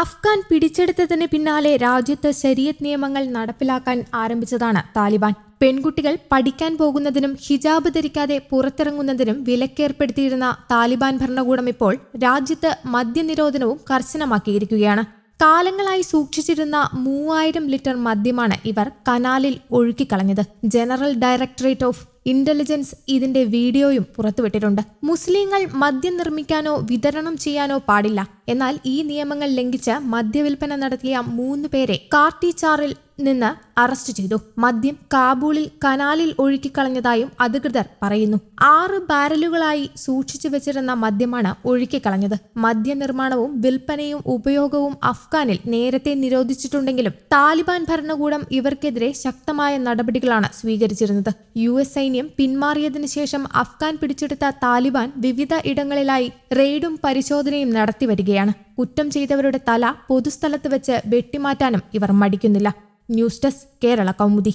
അഫ്ഗാൻ പിടിച്ചെടുത്തതിന് പിന്നാലെ രാജ്യത്ത് ശരീഅത്ത് നിയമങ്ങൾ നടപ്പിലാക്കാൻ ആരംഭിച്ചതാണ് താലിബാൻ. പെൺകുട്ടികൾ പഠിക്കാൻ പോകുന്നതിനും ഹിജാബ് ധരിക്കാതെ പുറത്തിറങ്ങുന്നതിനും വിലക്കേർപ്പെടുത്തിയിരുന്ന താലിബാൻ ഭരണകൂടം ഇപ്പോൾ രാജ്യത്ത് മദ്യനിരോധനവും കർശനമാക്കിയിരിക്കുകയാണ്. കാലങ്ങളായി സൂക്ഷിച്ചിരുന്ന മൂവായിരം ലിറ്റർ മദ്യമാണ് ഇവർ കനാലിൽ ഒഴുക്കിക്കളഞ്ഞത്. ജനറൽ ഡയറക്ടറേറ്റ് ഓഫ് ഇന്റലിജൻസ് ഇതിന്റെ വീഡിയോയും പുറത്തുവിട്ടിട്ടുണ്ട്. മുസ്ലിങ്ങൾ മദ്യം നിർമ്മിക്കാനോ വിതരണം ചെയ്യാനോ പാടില്ല. എന്നാൽ ഈ നിയമങ്ങൾ ലംഘിച്ച് മദ്യവിൽപ്പന നടത്തിയ മൂന്ന് പേരെ കാർട്ടിച്ചാറിൽ നിന്ന് അറസ്റ്റ് ചെയ്തു. മദ്യം കാബൂളിൽ കനാലിൽ ഒഴുക്കിക്കളഞ്ഞതായും അധികൃതർ പറയുന്നു. ആറ് ബാരലുകളായി സൂക്ഷിച്ചു വെച്ചിരുന്ന മദ്യമാണ് ഒഴുക്കിക്കളഞ്ഞത്. മദ്യനിർമ്മാണവും വിൽപ്പനയും ഉപയോഗവും അഫ്ഗാനിൽ നേരത്തെ നിരോധിച്ചിട്ടുണ്ടെങ്കിലും താലിബാൻ ഭരണകൂടം ഇവർക്കെതിരെ ശക്തമായ നടപടികളാണ് സ്വീകരിച്ചിരുന്നത്. യു എസ് സൈന്യം പിന്മാറിയതിനു ശേഷം അഫ്ഗാൻ പിടിച്ചെടുത്ത താലിബാൻ വിവിധ ഇടങ്ങളിലായി റെയ്ഡും പരിശോധനയും നടത്തിവരികയാണ്. കുറ്റം ചെയ്തവരുടെ തല പൊതുസ്ഥലത്ത് വെച്ച് വെട്ടിമാറ്റാനും ഇവർ മടിക്കുന്നില്ല. News desk Kerala Kaumudi.